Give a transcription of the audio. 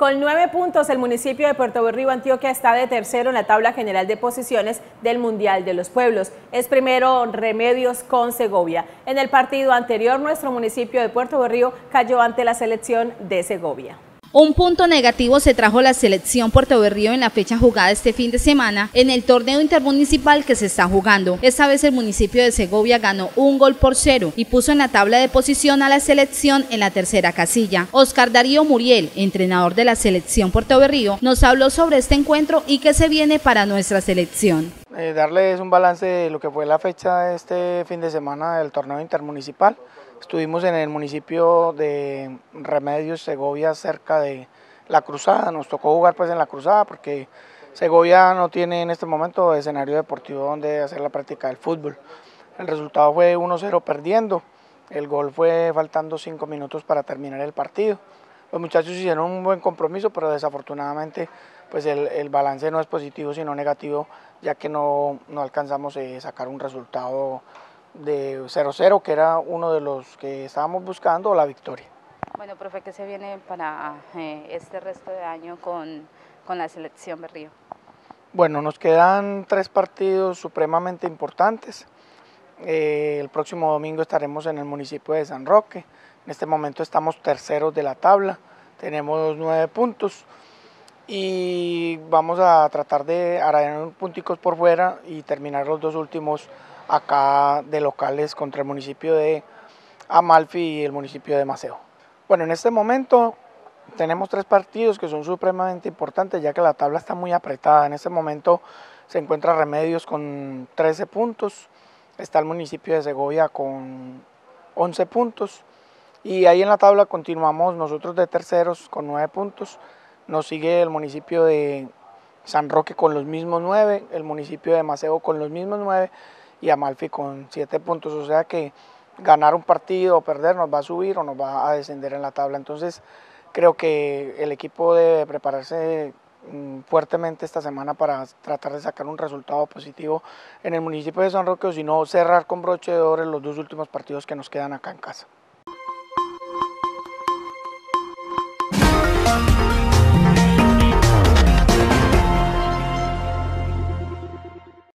Con nueve puntos, el municipio de Puerto Berrío, Antioquia, está de tercero en la tabla general de posiciones del Mundial de los Pueblos. Es primero Remedios con Segovia. En el partido anterior, nuestro municipio de Puerto Berrío cayó ante la selección de Segovia. Un punto negativo se trajo la selección Puerto Berrío en la fecha jugada este fin de semana en el torneo intermunicipal que se está jugando. Esta vez el municipio de Segovia ganó un gol por cero y puso en la tabla de posición a la selección en la tercera casilla. Oscar Darío Muriel, entrenador de la selección Puerto Berrío, nos habló sobre este encuentro y qué se viene para nuestra selección. Eh, darles un balance de lo que fue la fecha este fin de semana del torneo intermunicipal. Estuvimos en el municipio de Remedios, Segovia, cerca de La Cruzada. Nos tocó jugar pues en La Cruzada porque Segovia no tiene en este momento escenario deportivo donde hacer la práctica del fútbol. El resultado fue 1-0 perdiendo. El gol fue faltando 5 minutos para terminar el partido. Los muchachos hicieron un buen compromiso, pero desafortunadamente pues el, balance no es positivo sino negativo, ya que no, no alcanzamos a eh, sacar un resultado de 0-0, que era uno de los que estábamos buscando, la victoria. Bueno, profe, ¿qué se viene para eh, este resto de año con, con la selección Berrío? Bueno, nos quedan tres partidos supremamente importantes. Eh, el próximo domingo estaremos en el municipio de San Roque. En este momento estamos terceros de la tabla, tenemos nueve puntos y vamos a tratar de arañar punticos por fuera y terminar los dos últimos acá de locales contra el municipio de Amalfi y el municipio de Maceo. Bueno, en este momento tenemos tres partidos que son supremamente importantes ya que la tabla está muy apretada. En este momento se encuentra Remedios con 13 puntos, está el municipio de Segovia con 11 puntos y ahí en la tabla continuamos nosotros de terceros con 9 puntos. Nos sigue el municipio de San Roque con los mismos nueve, el municipio de Maceo con los mismos nueve y Amalfi con siete puntos. O sea que ganar un partido o perder nos va a subir o nos va a descender en la tabla. Entonces creo que el equipo debe prepararse mm, fuertemente esta semana para tratar de sacar un resultado positivo en el municipio de San Roque o si no cerrar con broche de oro los dos últimos partidos que nos quedan acá en casa.